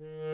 Yeah.